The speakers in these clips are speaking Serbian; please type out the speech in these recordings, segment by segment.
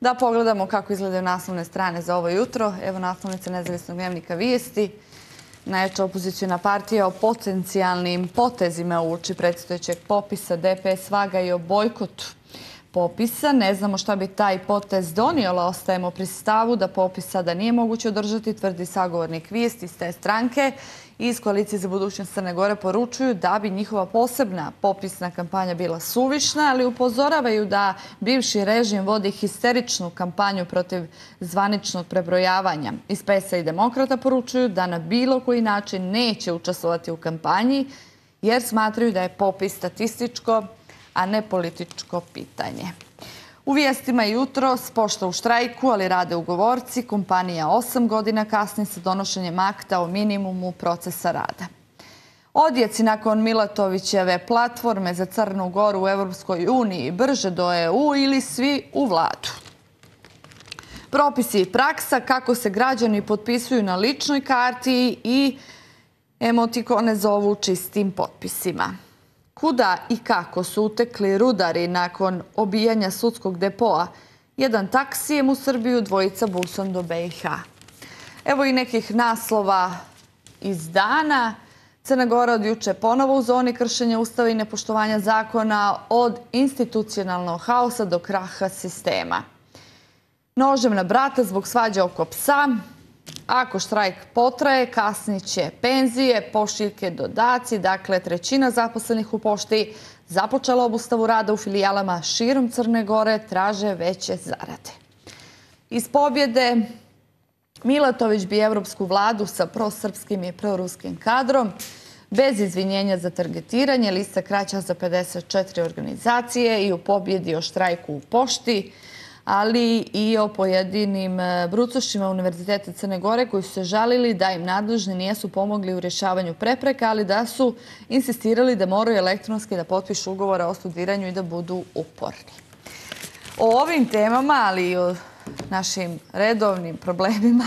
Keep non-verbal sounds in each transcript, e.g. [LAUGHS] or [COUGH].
Da pogledamo kako izgledaju naslovne strane za ovo jutro. Evo naslovnice nezavisnog dnevnika vijesti. Najjača opozicijona partija o potencijalnim potezima uoči predstojećeg popisa DPS vaga i o bojkotu popisa. Ne znamo šta bi taj potez donijela. Ostajemo pri stavu da popis sada nije moguće održati, tvrdi sagovornik vijesti s te stranke. Iz Koalicije za budućnost Crne Gore poručuju da bi njihova posebna popisna kampanja bila suvišna, ali upozoravaju da bivši režim vodi histeričnu kampanju protiv zvaničnog prebrojavanja. Iz PES-a i Demokrata poručuju da na bilo koji način neće učestvovati u kampanji, jer smatraju da je popis statističko, a ne političko pitanje. U vijestima jutro pošta u štrajku, ali rade ugovorci. Kompanija osam godina kasni sa donošenjem akta o minimumu procesa rada. Odjeci nakon Milatovićeve platforme za Crnu Goru u Evropskoj uniji brže do EU ili svi u vladu. Propisi i praksa kako se građani potpisuju na ličnoj karti i emotikone zovu čistim potpisima. Kuda i kako su utekli rudari nakon obijanja sudskog depoa? Jedan taksijem u Srbiju, dvojica busom do BiH. Evo i nekih naslova iz dana. Crna Gora od juče ponovo u zoni kršenja ustava i nepoštovanja zakona od institucionalnog haosa do kraha sistema. Nožem na brata zbog svađa oko psa, Ako štrajk potraje, kasnit će penzije, pošiljke, dodaci, dakle trećina zaposlenih u pošti započela obustavu rada u filijalama širom Crne Gore, traže veće zarade. Iz pobjede Milatović bi evropsku vladu sa prosrpskim i proruskim kadrom bez izvinjenja za targetiranje, lista kraća za 54 organizacije i u pobjedi o štrajku u pošti, ali i o pojedinim e, brucošima Univerziteta Crne Gore koji su se žalili da im nadležni nijesu pomogli u rješavanju prepreka, ali da su insistirali da moraju elektronski da potpišu ugovora o studiranju i da budu uporni. O ovim temama, ali i o našim redovnim problemima,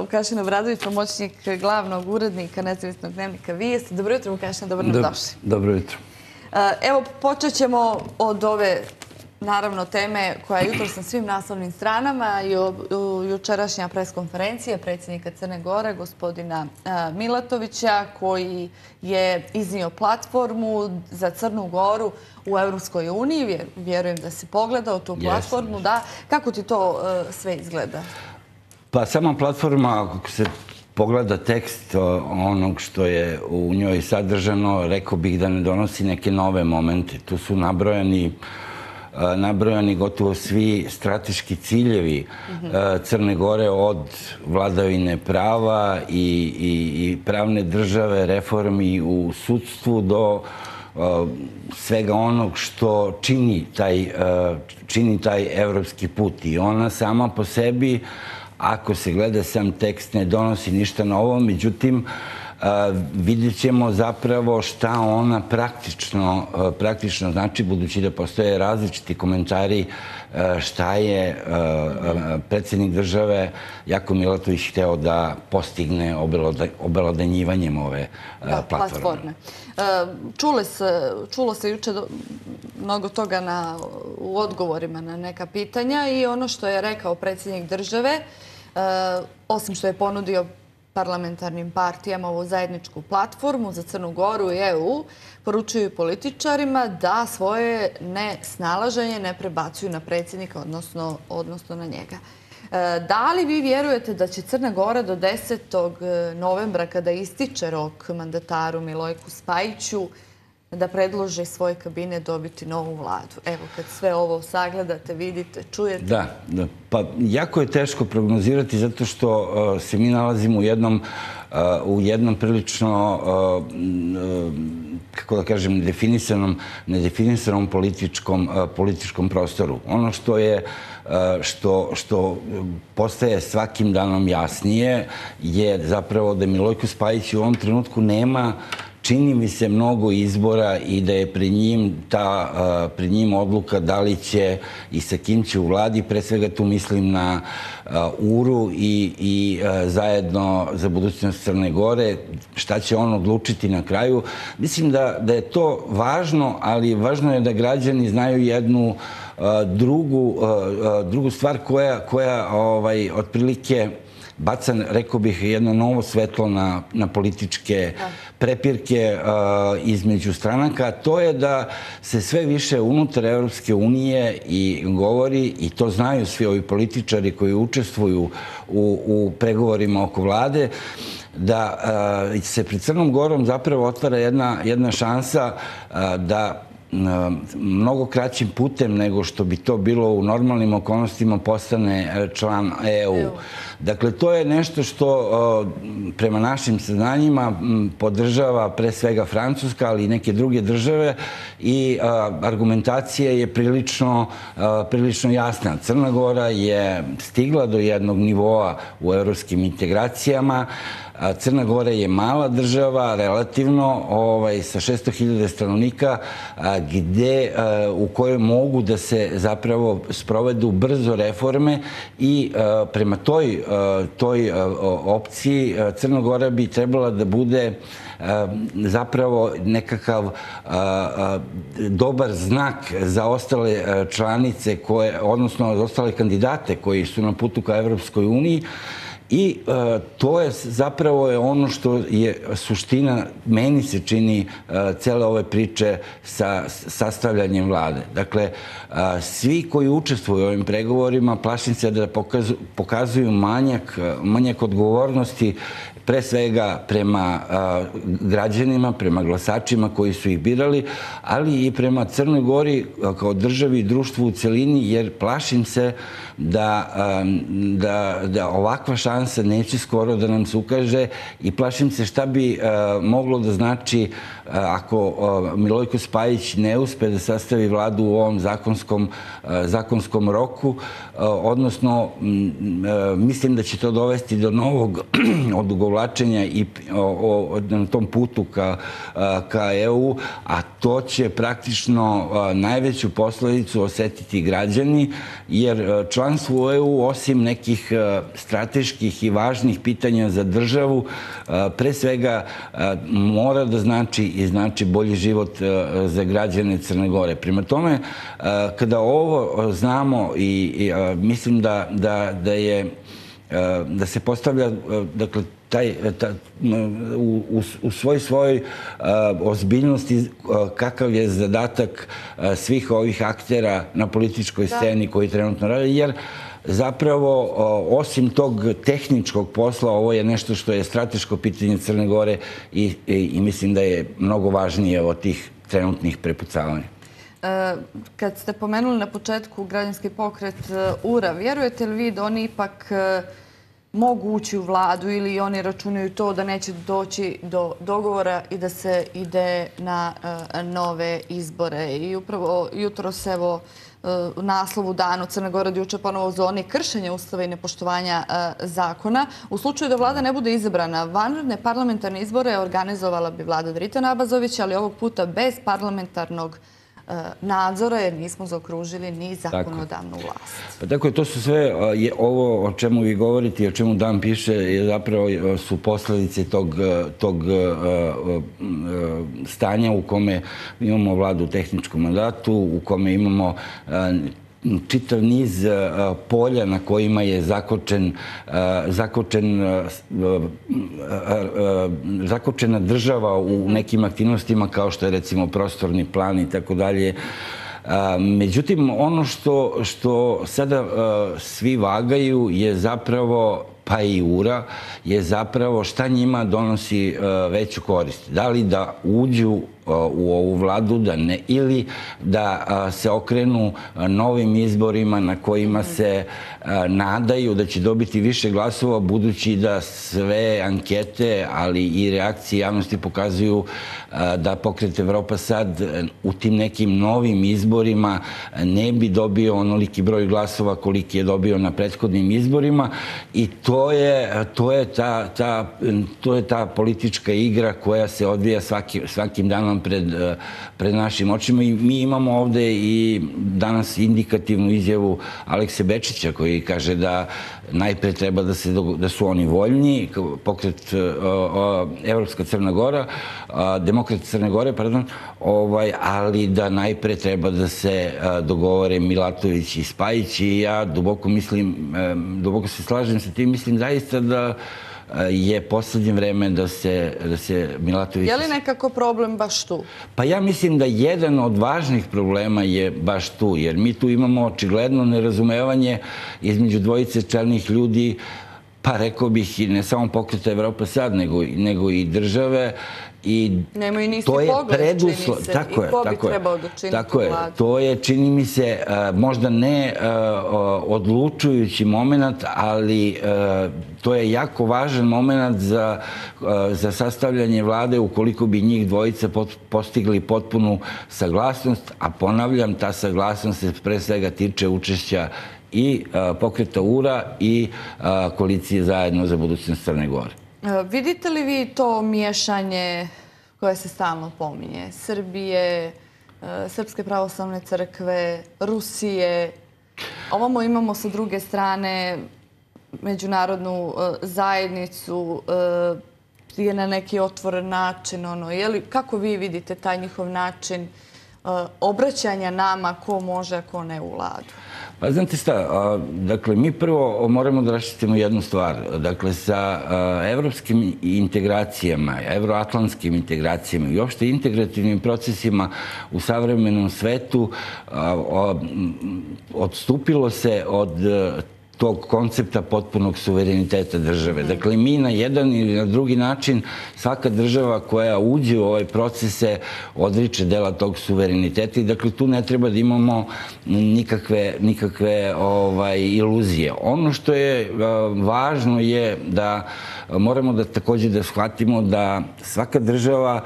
Vukašina Bradović, pomoćnik glavnog urednika nezavisnog dnevnika Vijest. Dobro jutro, Vukašina, dobro nam došli. Dobro jutro. E, evo, počet ćemo od ove naravno teme koja je jutro sa svim naslovnim stranama i jučerašnja preskonferencija predsjednika Crne Gore, gospodina Milatovića, koji je iznio platformu za Crnu Goru u Evropskoj uniji. Vjerujem da si pogledao tu platformu. Da. Kako ti to sve izgleda? Pa sama platforma, ako se pogleda tekst onog što je u njoj sadržano, rekao bih da ne donosi neke nove momente. Tu su nabrojani nabrojani gotovo svi strateški ciljevi Crne Gore od vladavine prava i pravne države, reformi u sudstvu do svega onog što čini taj, čini taj evropski put. I ona sama po sebi, ako se gleda sam tekst, ne donosi ništa novo, međutim, vidjet ćemo zapravo šta ona praktično, praktično znači, budući da postoje različiti komentari šta je predsjednik države Jako Milatović hteo da postigne obelodanjivanjem ove platforme. Čule se, čulo se juče mnogo toga na, u odgovorima na neka pitanja i ono što je rekao predsjednik države, osim što je ponudio parlamentarnim partijama ovu zajedničku platformu za Crnu Goru i EU, poručuju političarima da svoje nesnalaženje ne prebacuju na predsjednika, odnosno, odnosno na njega. E, da li vi vjerujete da će Crna Gora do 10. novembra, kada ističe rok mandataru Milojku Spajiću, da predlože svoj kabine dobiti novu vladu. Evo, kad sve ovo sagledate, vidite, čujete. Da, da. Pa jako je teško prognozirati zato što uh, se mi nalazimo u jednom, uh, u jednom prilično, uh, kako da kažem, nedefinisanom, nedefinisanom političkom, političkom prostoru. Ono što je što, što postaje svakim danom jasnije je zapravo da Milojko Spajić u ovom trenutku nema čini mi se mnogo izbora i da je pri njim ta, pri njim odluka da li će i sa kim će u vladi, pre svega tu mislim na URU i, i zajedno za budućnost Crne Gore, šta će on odlučiti na kraju. Mislim da, da je to važno, ali važno je da građani znaju jednu drugu, drugu stvar koja, koja ovaj, otprilike baca, rekao bih, jedno novo svetlo na, na političke da. prepirke uh, između stranaka. To je da se sve više unutar Evropske unije i govori, i to znaju svi ovi političari koji učestvuju u, u pregovorima oko vlade, da uh, se pred Crnom Gorom zapravo otvara jedna, jedna šansa uh, da mnogo kraćim putem nego što bi to bilo u normalnim okolnostima postane e, član EU. Dakle, to je nešto što prema našim saznanjima podržava pre svega Francuska, ali i neke druge države i argumentacija je prilično, prilično jasna. Crna Gora je stigla do jednog nivoa u evropskim integracijama, Crna Gora je mala država, relativno, ovaj, sa 600.000 stanovnika, gde, u kojoj mogu da se zapravo sprovedu brzo reforme i prema toj, toj opciji Crna Gora bi trebala da bude zapravo nekakav dobar znak za ostale članice koje, odnosno za ostale kandidate koji su na putu ka Evropskoj uniji, I e, to je zapravo je ono što je suština, meni se čini e, cele ove priče sa sastavljanjem vlade. Dakle, e, svi koji učestvuju u ovim pregovorima plašim se da pokazu, pokazuju manjak, manjak odgovornosti pre svega prema građanima, prema glasačima koji su ih birali, ali i prema Crnoj Gori kao državi i društvu u celini, jer plašim se da, da, da ovakva šansa neće skoro da nam se ukaže i plašim se šta bi moglo da znači ako Milojko Spajić ne uspe da sastavi vladu u ovom zakonskom, zakonskom roku, odnosno mislim da će to dovesti do novog [CLEARS THROAT] odugovlačenja i na tom putu ka, ka EU, a to će praktično najveću posledicu osetiti građani, jer članstvo u EU, osim nekih strateških i važnih pitanja za državu, pre svega mora da znači i znači bolji život za građane Crne Gore. Prima tome, kada ovo znamo i, mislim da, da, da je da se postavlja dakle taj, ta, u, u, u svoj svojoj ozbiljnosti kakav je zadatak svih ovih aktera na političkoj da. sceni koji trenutno rade, jer zapravo, osim tog tehničkog posla, ovo je nešto što je strateško pitanje Crne Gore i, i, i mislim da je mnogo važnije od tih trenutnih prepucavanja. Kad ste pomenuli na početku građanski pokret URA, vjerujete li vi da oni ipak mogu ući u vladu ili oni računaju to da neće doći do dogovora i da se ide na nove izbore. I upravo jutro se evo u naslovu danu Crna Gora juče ponovo zoni kršenja ustava i nepoštovanja zakona. U slučaju da vlada ne bude izabrana, vanredne parlamentarne izbore organizovala bi vlada Dritana Abazovića, ali ovog puta bez parlamentarnog E, nadzora jer nismo zaokružili ni zakonodavnu vlast. Pa tako je, to su sve, ovo o čemu vi govorite i o čemu Dan piše je zapravo su posledice tog, e, tog e, stanja u kome imamo vladu u tehničkom mandatu, u kome imamo čitav niz polja na kojima je zakočen, zakočen, zakočena država u nekim aktivnostima kao što je recimo prostorni plan i tako dalje. Međutim, ono što, što sada svi vagaju je zapravo pa i URA, je zapravo šta njima donosi veću korist. Da li da uđu u ovu vladu da ne, ili da se okrenu novim izborima na kojima se nadaju da će dobiti više glasova budući da sve ankete, ali i reakcije javnosti pokazuju da pokret Evropa sad u tim nekim novim izborima ne bi dobio onoliki broj glasova koliki je dobio na prethodnim izborima. I to je, to je, ta, ta, to je ta politička igra koja se odvija svaki, svakim danom pred, pred našim očima i mi imamo ovde i danas indikativnu izjavu Alekse Bečića koji kaže da najpre treba da, se, da su oni voljni, pokret Evropska Crna Gora, demokrat Crne Gore, pardon, ovaj, ali da najpre treba da se dogovore Milatović i Spajić i ja duboko mislim, duboko se slažem sa tim, mislim zaista da je poslednje vreme da se, da se Milatović... Je li nekako problem baš tu? Pa ja mislim da jedan od važnih problema je baš tu, jer mi tu imamo očigledno nerazumevanje između dvojice čelnih ljudi pa rekao bih i ne samo pokreta Evropa sad, nego, nego i države I Nemaju ni to je pogled, preduslov, se. Tako I ko bi tako trebao da čini tako je. To je, čini mi se, možda ne odlučujući moment, ali to je jako važan moment za, za sastavljanje vlade ukoliko bi njih dvojica postigli potpunu saglasnost, a ponavljam, ta saglasnost se pre svega tiče učešća i pokreta URA i koalicije zajedno za budućnost Crne Gore. E, vidite li vi to miješanje koje se stalno pominje? Srbije, e, Srpske pravoslavne crkve, Rusije. Ovamo imamo sa druge strane međunarodnu e, zajednicu je na neki otvoren način. Ono, je li, kako vi vidite taj njihov način obraćanja nama ko može, a ko ne u vladu? Pa znate šta, dakle, mi prvo moramo da raščitimo jednu stvar. Dakle, sa evropskim integracijama, evroatlantskim integracijama i uopšte integrativnim procesima u savremenom svetu odstupilo se od tog koncepta potpunog suvereniteta države. Dakle, mi na jedan ili na drugi način, svaka država koja uđe u ovaj proces se odriče dela tog suvereniteta i dakle, tu ne treba da imamo nikakve, nikakve ovaj, iluzije. Ono što je važno je da moramo da takođe da shvatimo da svaka država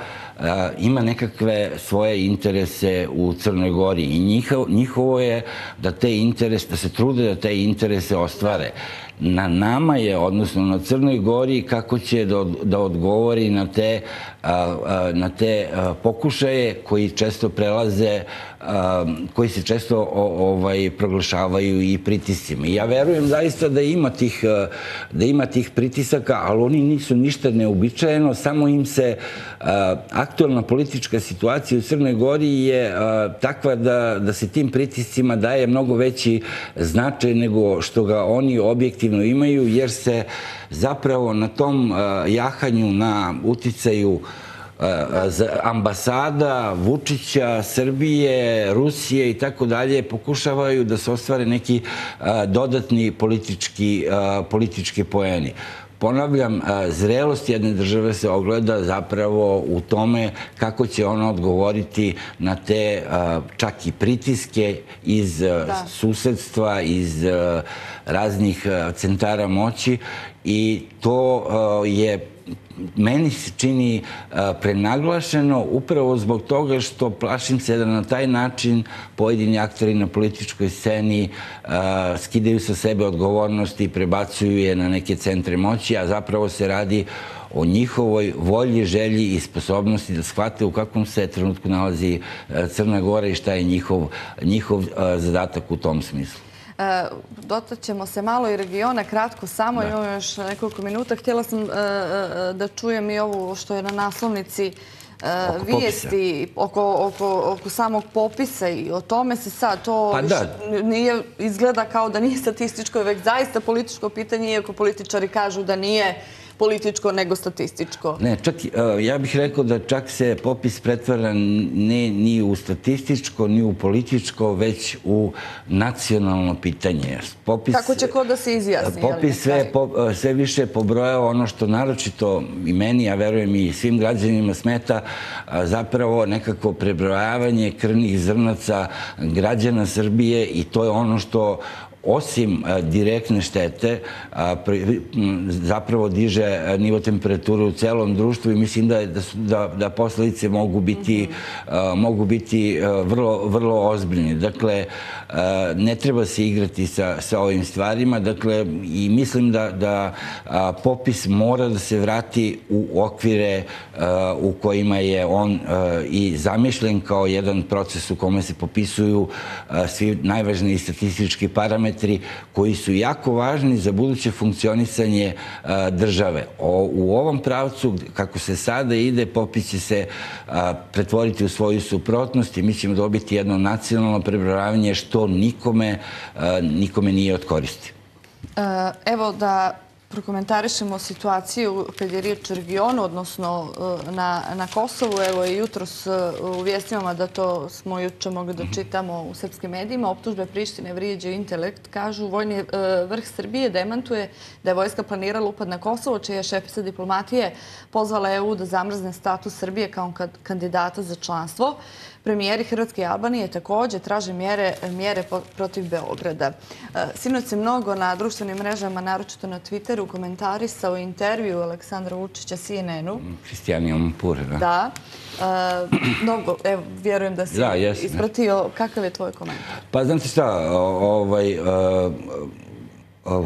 ima nekakve svoje interese u Crnoj Gori i njihovo je da te interese, da se trude da te interese ostvare. Na nama je, odnosno na Crnoj Gori, kako će da, da odgovori na te, na te pokušaje koji često prelaze koji se često ovaj, proglašavaju i pritiscima. Ja verujem zaista da ima tih, da ima tih pritisaka, ali oni nisu ništa neobičajeno, samo im se aktualna politička situacija u Crnoj Gori je takva da, da se tim pritiscima daje mnogo veći značaj nego što ga oni objektivno imaju, jer se zapravo na tom jahanju, na uticaju ambasada Vučića, Srbije, Rusije i tako dalje pokušavaju da se ostvare neki dodatni politički, politički pojeni. Ponavljam, zrelost jedne države se ogleda zapravo u tome kako će ona odgovoriti na te čak i pritiske iz da. susedstva, iz raznih centara moći i to je meni se čini prenaglašeno upravo zbog toga što plašim se da na taj način pojedini aktori na političkoj sceni skidaju sa sebe odgovornosti i prebacuju je na neke centre moći, a zapravo se radi o njihovoj volji, želji i sposobnosti da shvate u kakvom se trenutku nalazi Crna Gora i šta je njihov, njihov zadatak u tom smislu. E, dotaćemo se malo i regiona, kratko samo, da. imamo još nekoliko minuta. Htjela sam e, e, da čujem i ovo što je na naslovnici vijesti oko, oko, oko samog popisa i o tome se sad to pa da. nije, izgleda kao da nije statističko, već zaista političko pitanje, iako političari kažu da nije političko nego statističko. Ne, čak, e, ja bih rekao da čak se popis pretvara ne ni u statističko, ni u političko, već u nacionalno pitanje. Popis, Kako će ko da se izjasni? Popis sve, po, e, sve više pobrojava ono što naročito i meni, a verujem i svim građanima smeta, zapravo nekako prebrojavanje krvnih zrnaca građana Srbije i to je ono što osim direktne štete, zapravo diže nivo temperature u celom društvu i mislim da, da, da, da posledice mogu biti, mogu biti vrlo, vrlo ozbiljne. Dakle, ne treba se igrati sa, sa ovim stvarima, dakle, i mislim da, da popis mora da se vrati u okvire u kojima je on i zamišljen kao jedan proces u kome se popisuju svi najvažniji statistički parametri parametri koji su jako važni za buduće funkcionisanje države. u ovom pravcu, kako se sada ide, popis će se pretvoriti u svoju suprotnost i mi ćemo dobiti jedno nacionalno prebrojavanje što nikome, nikome nije od koristi. E, evo da prokomentarišemo situaciju kad je riječ regionu, odnosno e, na, na Kosovu. Evo i jutros e, u vijestima da to smo juče mogli da čitamo u srpskim medijima. Optužbe Prištine vrijeđaju intelekt. Kažu vojni e, vrh Srbije demantuje da je vojska planirala upad na Kosovo, čija je šefica diplomatije pozvala EU da zamrzne status Srbije kao kandidata za članstvo. Premijeri Hrvatske i Albanije takođe traže mjere, mjere protiv Beograda. E, sinoć se mnogo na društvenim mrežama, naročito na Twitteru, komentarisao intervju Aleksandra Vučića CNN-u. Kristijanijom Pure, da. Da. E, mnogo, evo, vjerujem da si da, ispratio. Kakav je tvoj komentar? Pa, znate šta, ovaj, e,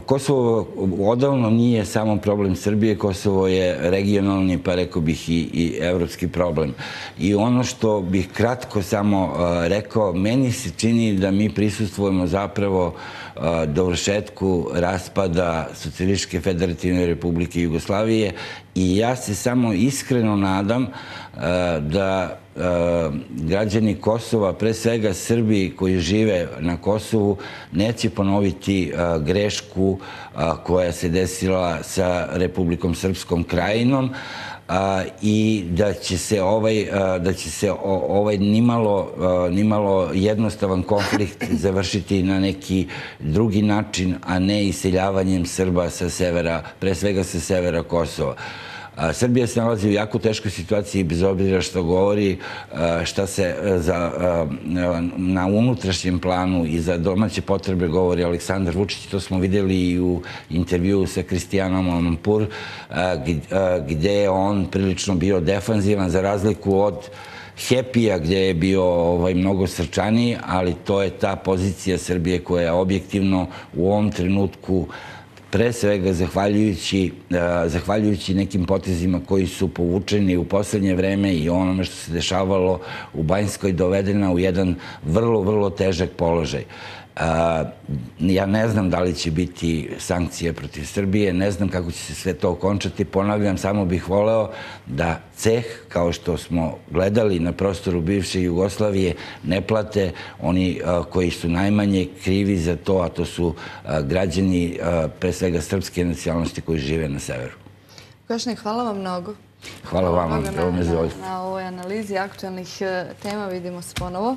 Kosovo odavno nije samo problem Srbije, Kosovo je regionalni, pa rekao bih i, i evropski problem. I ono što bih kratko samo rekao, meni se čini da mi prisustvujemo zapravo dovršetku raspada Socialističke federativne republike Jugoslavije i ja se samo iskreno nadam da građani Kosova, pre svega Srbi koji žive na Kosovu, neće ponoviti grešku koja se desila sa Republikom Srpskom krajinom i da će se ovaj, da će se ovaj nimalo, nimalo jednostavan konflikt [LAUGHS] završiti na neki drugi način, a ne iseljavanjem Srba sa severa, pre svega sa severa Kosova. Srbija se nalazi u jako teškoj situaciji bez obzira što govori šta se za, na unutrašnjem planu i za domaće potrebe govori Aleksandar Vučić. To smo videli i u intervju sa Kristijanom Alampur gde je on prilično bio defanzivan za razliku od Hepija gdje je bio ovaj, mnogo srčaniji, ali to je ta pozicija Srbije koja je objektivno u ovom trenutku pre svega zahvaljujući, e, zahvaljujući nekim potezima koji su povučeni u poslednje vreme i onome što se dešavalo u Banjskoj dovedena u jedan vrlo, vrlo težak položaj. Ja ne znam da li će biti sankcije protiv Srbije, ne znam kako će se sve to okončati. Ponavljam, samo bih voleo da ceh, kao što smo gledali na prostoru bivše Jugoslavije, ne plate oni koji su najmanje krivi za to, a to su građani pre svega srpske nacionalnosti koji žive na severu. Kašnik, hvala vam mnogo. Hvala vam, na, na, na ovoj analizi aktualnih e, tema. Vidimo se ponovo.